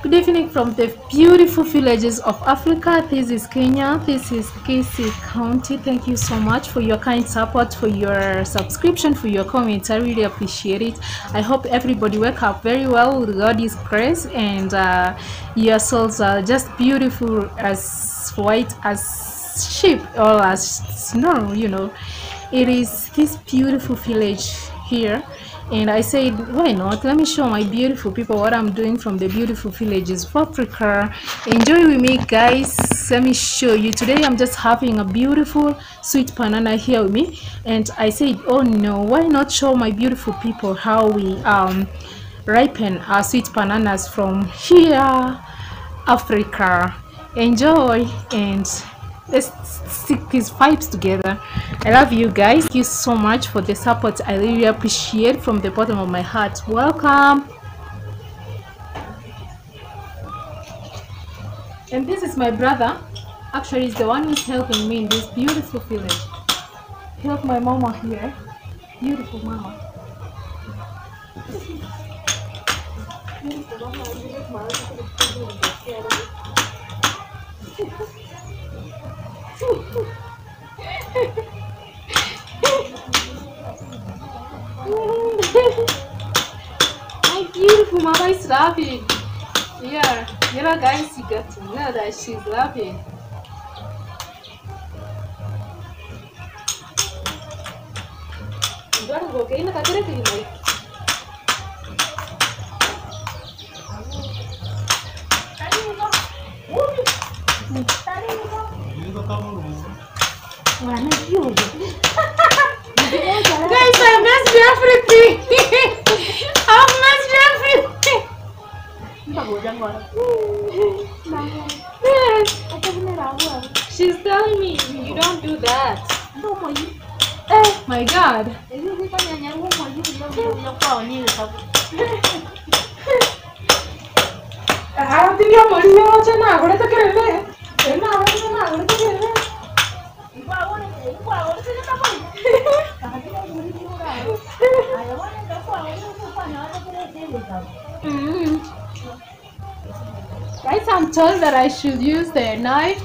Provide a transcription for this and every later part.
Good evening from the beautiful villages of Africa. This is Kenya. This is Kisii County. Thank you so much for your kind support, for your subscription, for your comments. I really appreciate it. I hope everybody wake up very well with God's grace and uh, your souls are just beautiful as white as sheep or as snow, you know. It is this beautiful village here and I said, why not? Let me show my beautiful people what I'm doing from the beautiful villages of Africa. Enjoy with me, guys. Let me show you. Today, I'm just having a beautiful sweet banana here with me. And I said, oh no, why not show my beautiful people how we um, ripen our sweet bananas from here, Africa. Enjoy and let's stick these vibes together i love you guys. Thank you so much for the support. I really appreciate from the bottom of my heart. Welcome. And this is my brother. Actually he's the one who's helping me in this beautiful village. Help my mama here. Beautiful mama beautiful mama My beautiful mama is laughing. Yeah, you know guys, you got to know that she's laughing. Agora eu coloquei na cadeira dele, mas... Mana yun?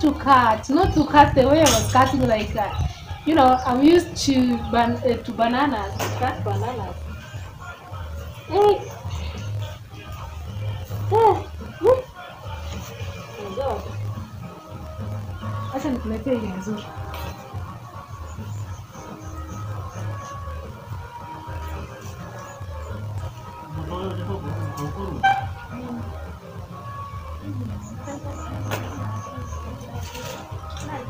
To cut, not to cut the way I was cutting like that. You know, I'm used to ban uh, to bananas, to cut bananas. Hey. Hey. Woo. Oh God. Acha nikuletee hii nzuri.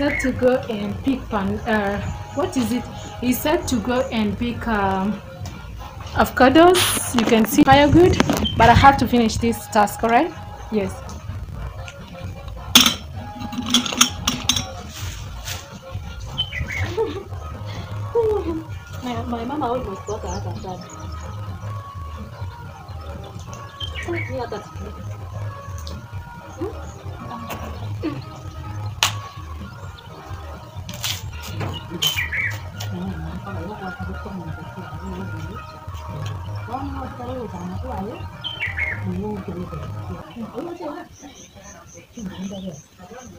set to go and pick pan. Uh, what is it? He's said to go and pick um, avocados. You can see fire good, but I have to finish this task. Alright? Yes. 出来了，你又给你给，哎呀，这个，这男的嘞，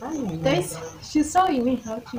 哎呀，This she saw in me how she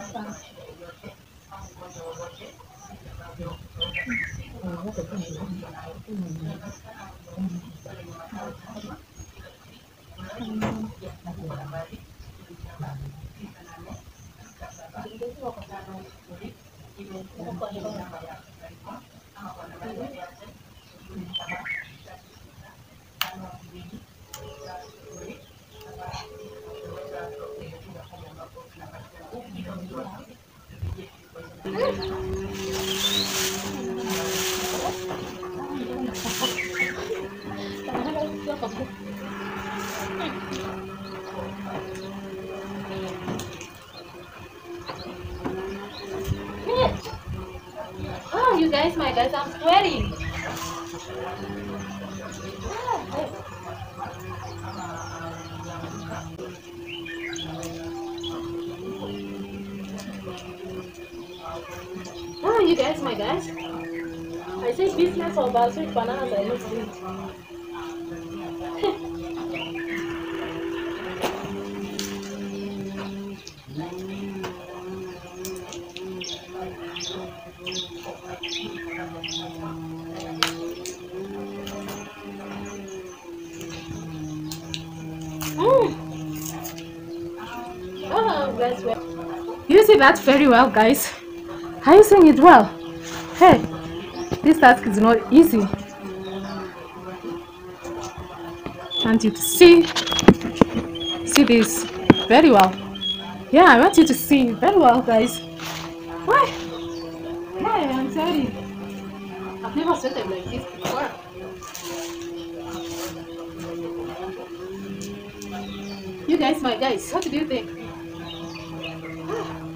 my guys, I'm sweating. Ah, you guys, my guys. I say business or sweet bananas, I must Oh, guys, well. You see that very well, guys. Are you seeing it well? Hey, this task is not easy. And you see, see this very well. Yeah, I want you to see very well, guys. Why? Yeah, I'm sorry. I've never sweated like this guys, my guys, what do you think?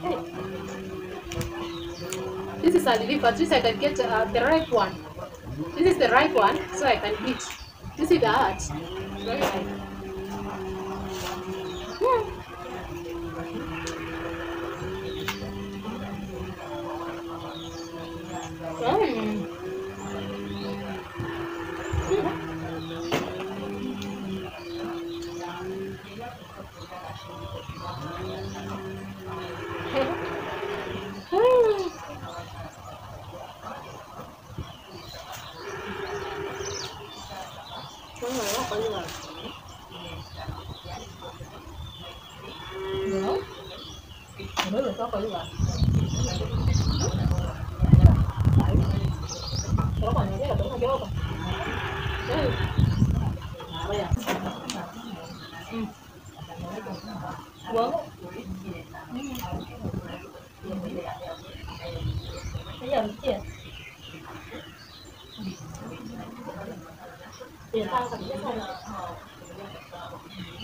Hey. This is a relief, at least I can get uh, the right one. This is the right one, so I can eat. You see that? Very.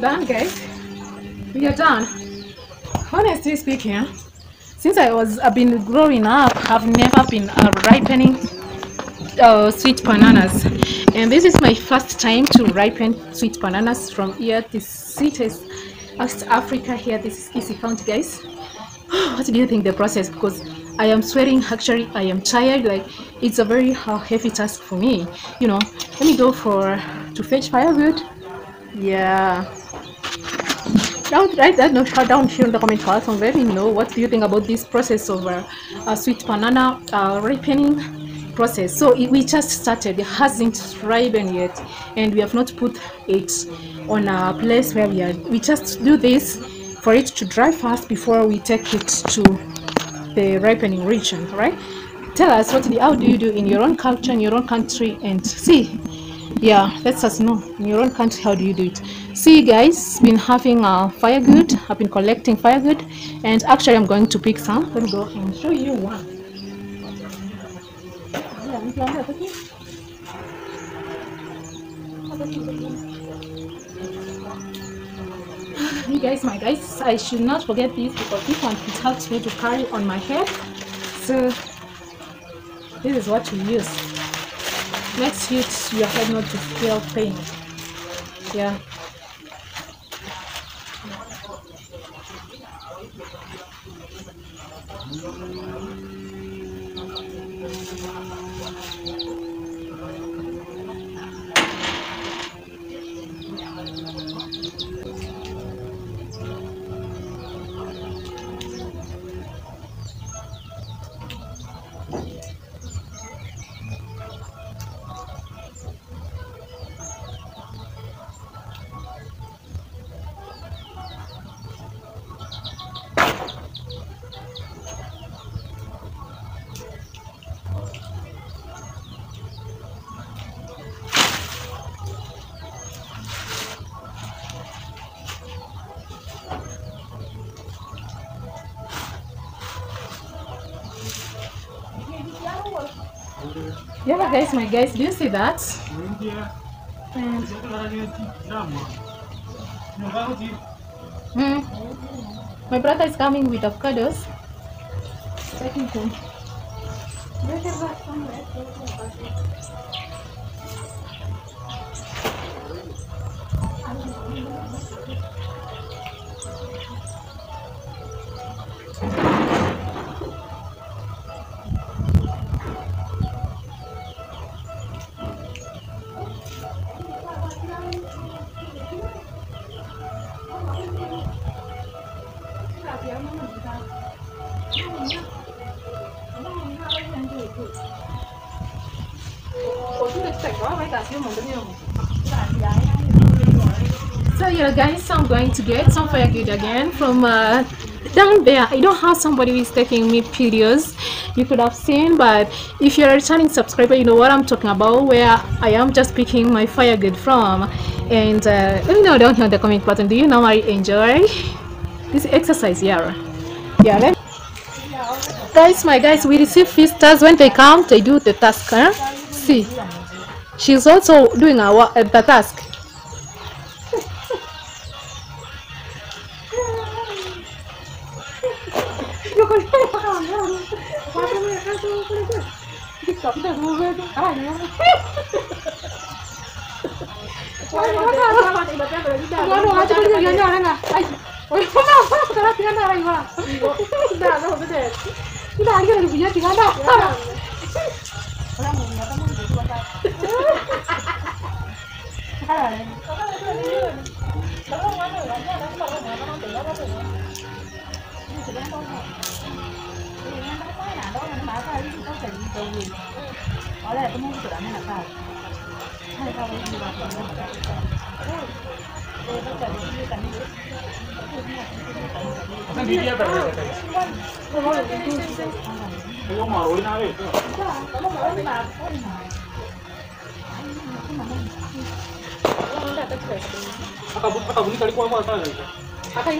done, guys. We are done. Honestly speaking, since I was I've been growing up, I've never been uh, ripening uh, sweet bananas, and this is my first time to ripen sweet bananas from here. This sweetest West Africa here. This is Kisii County, guys. what do you think the process? Because I am sweating. Actually, I am tired. Like it's a very uh, heavy task for me. You know. Let me go for to fetch firewood. Yeah. Down, write that note down here in the comment and let me know what do you think about this process of uh, uh, sweet banana uh, ripening process. So it, we just started, it hasn't ripened yet, and we have not put it on a place where we are. We just do this for it to dry fast before we take it to the ripening region. Right? Tell us what do, how do you do in your own culture, in your own country, and see yeah let us know. In your own country how do you do it? See guys been having a uh, firewood i've been collecting firewood and actually i'm going to pick some. Let me go and show you one. You guys my guys i should not forget this because this one it helps me to carry on my head so this is what we use makes it your head not to feel pain. Yeah Yeah, guys, my guys, do you see that? Mm, my brother is coming with avocados. Home. So yeah guys, I'm going to get some fire good again from uh, down there. I don't have somebody who is taking me videos you could have seen but if you're a returning subscriber you know what I'm talking about where I am just picking my fire good from. And uh, let me know down here in the comment button. Do you normally enjoy this exercise? Yeah. Yeah let guys my guys we receive visitors. When they come they do the task huh? see she's also doing our uh, the task keluar Thank you. 이거 진짜 우리 원래 또 먹을 줄 아는 약간 살다 보니 막 그런 거 같아. 아까 아까 우리 달리고 한거 같아요. 아까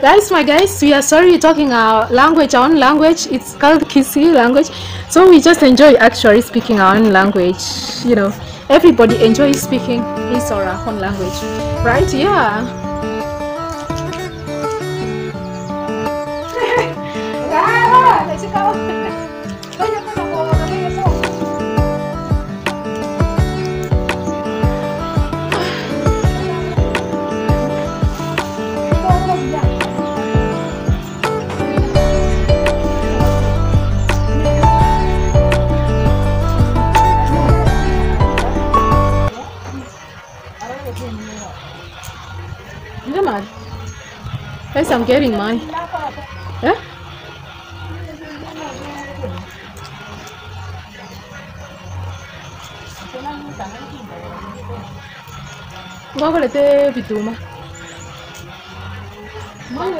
guys my guys we are sorry talking our language our own language. It's called Kisii language. So we just enjoy actually speaking our own language you know. Everybody enjoys speaking his or her own language right? Yeah I'm getting mine. Yeah? Ngoja kulete vituma. Mami,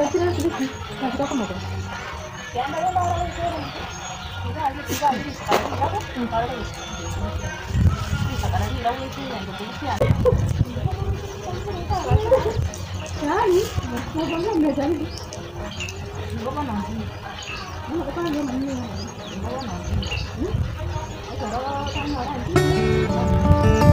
Lari. Mau bangun dia jadi. Mau mana? Mau apa dia mana? Mau mana? Hmm? Ở đó sang rồi anh.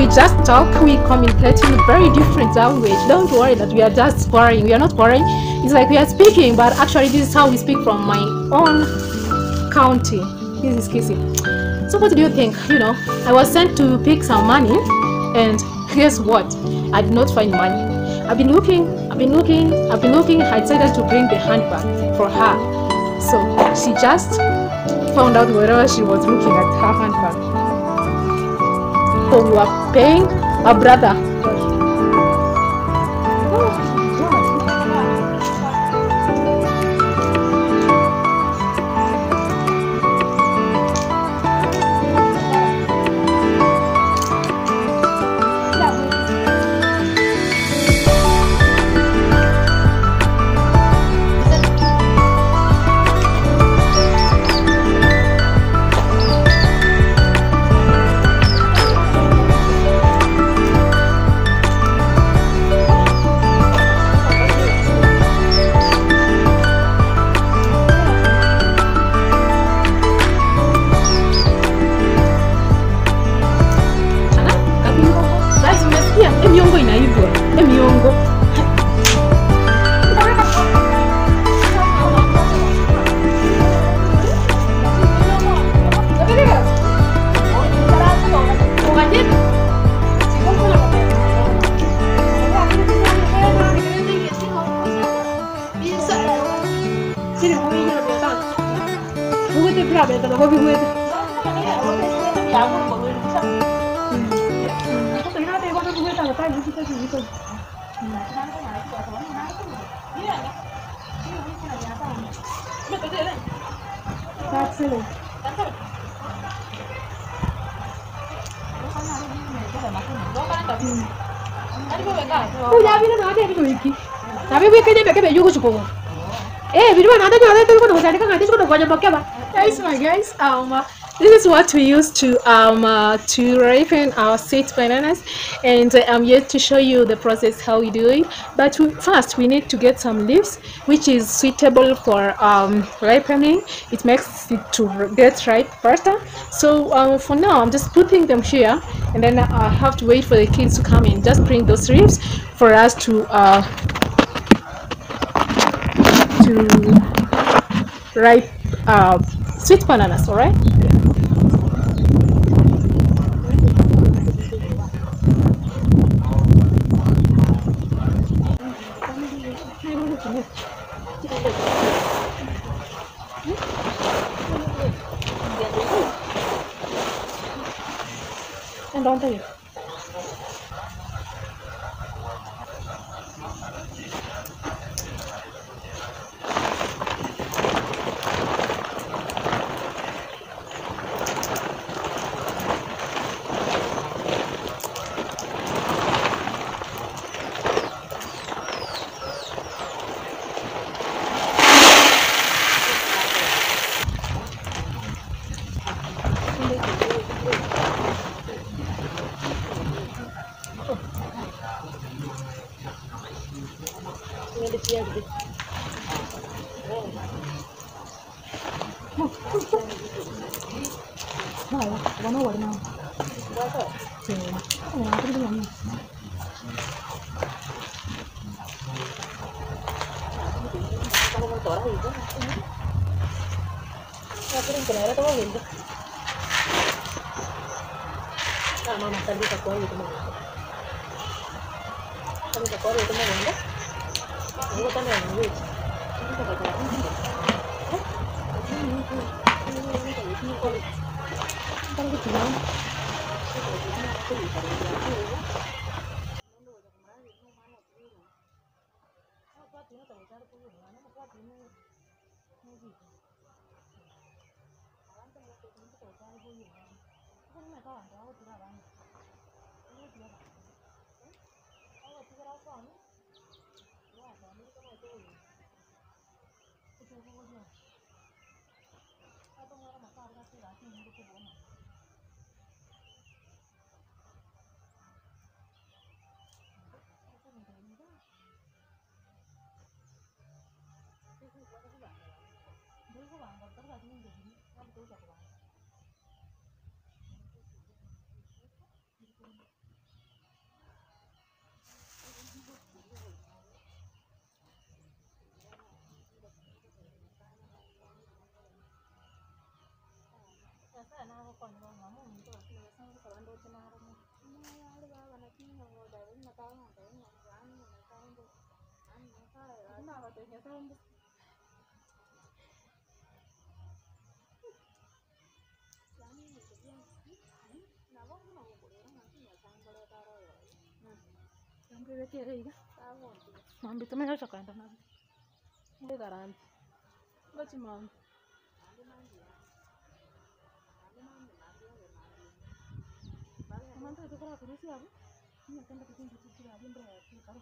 We just talk. We communicate in a very different language. Don't worry that we are just quarreling. We are not quarreling. It's like we are speaking, but actually this is how we speak from my own county. This is Kisii. So what do you think? You know, I was sent to pick some money, and guess what? I did not find money. I've been looking. I've been looking. I've been looking. I decided to bring the handbag for her. So she just found out wherever she was looking at her handbag. So we were paying a brother. Guys, my guys, um, this is what we use to um uh, to ripen our sweet bananas, and uh, I'm yet to show you the process how we do it. But we, first, we need to get some leaves, which is suitable for um ripening. It makes it to get ripe faster. So um, for now, I'm just putting them here, and then I have to wait for the kids to come in. Just bring those leaves for us to uh to ripe uh, sweet bananas, all right? 머리 어떤 먹었는데? 이거 때문에 우리 혼자 가자. 다른 거 주면 Hãy subscribe cho kênh Ghiền Mì Gõ Để không bỏ lỡ những video hấp dẫn problema. ya tahu mbak mambi tumi no chakanda mambi ndi karambi ngati mambi mambi akakora kurusi avo inakenda kuchinjititira avo mbira yakikaro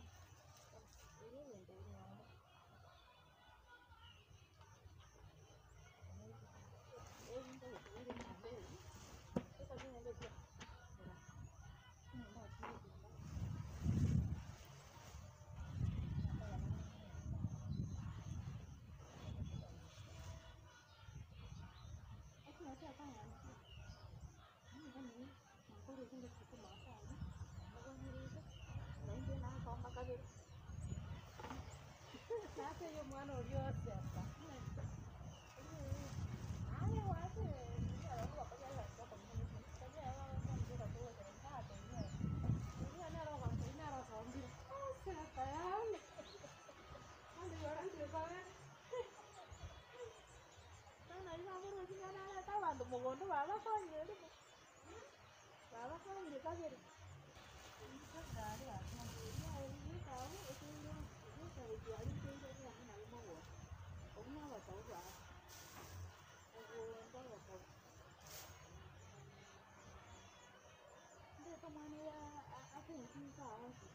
ಮುಗೊಂಡು ಬಾಳಕ ಹೇಳಿ ಬಾಳಕ ಬೇಕಾಗಿರಿ ಗಾಡಿ ಅವರಿಗೆ ತಾವು ಒಮ್ಮೆ ಬರ್ತಾವ ಅಂತ ಬರ್ತಾವ ಅಂದ್ರೆ ಮನೆಯ ಅದು ಹಿಂಗೆ ಆವತ್ತು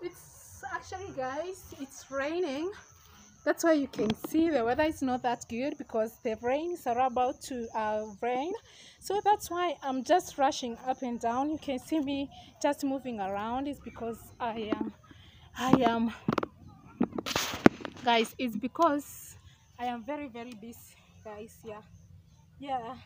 It's actually, guys, it's raining. That's why you can see the weather is not that good because the rains are about to uh, rain. So that's why I'm just rushing up and down. You can see me just moving around. It's because I am, I am, guys. It's because I am very very busy, guys. Yeah, yeah.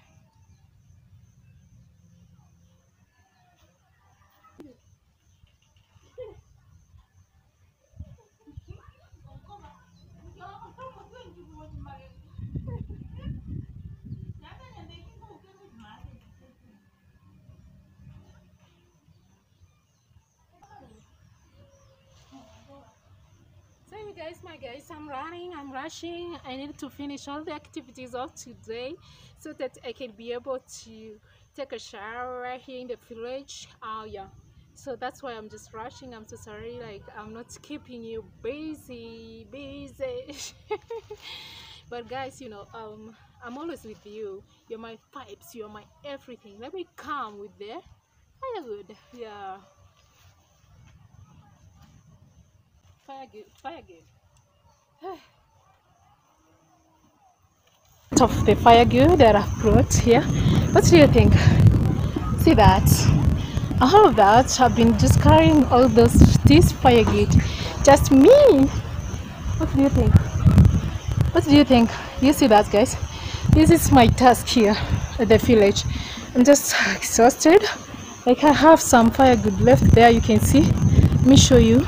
So you guys, my guys, I'm running, I'm rushing. I need to finish all the activities of today so that I can be able to take a shower right here in the village. Oh yeah. So that's why I'm just rushing. I'm so sorry, like I'm not keeping you busy, busy. but guys, you know, um, I'm always with you. You're my pipes, you're my everything. Let me come with the firewood. Yeah. Fire good, fire good. Of the fire good that I've brought here. What do you think? See that? All of that I've been just carrying all those this fire good. Just me. What do you think? What do you think? You see that guys? This is my task here at the village. I'm just exhausted. Like I have some fire good left there you can see. Let me show you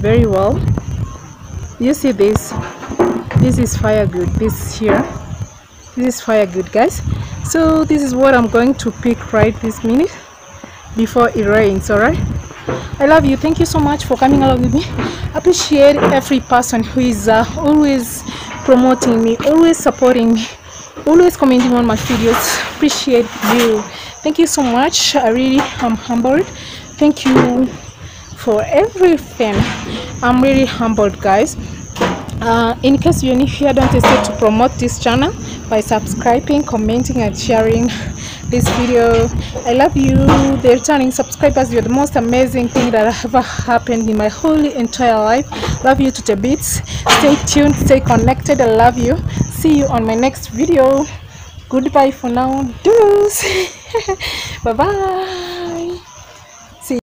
very well you see this? This is fire good. This here? This is fire good guys. So this is what i'm going to pick right this minute before it rains all right? I love you. Thank you so much for coming along with me. Appreciate every person who is uh, always promoting me always supporting me always commenting on my videos. Appreciate you. Thank you so much. I really am humbled. Thank you for everything i'm really humbled guys. Uh, in case you're new here don't hesitate to promote this channel by subscribing commenting and sharing this video. I love you. The returning subscribers you're the most amazing thing that ever happened in my whole entire life. Love you to the beats. Stay tuned stay connected. I love you. See you on my next video. Goodbye for now. Deuce. bye bye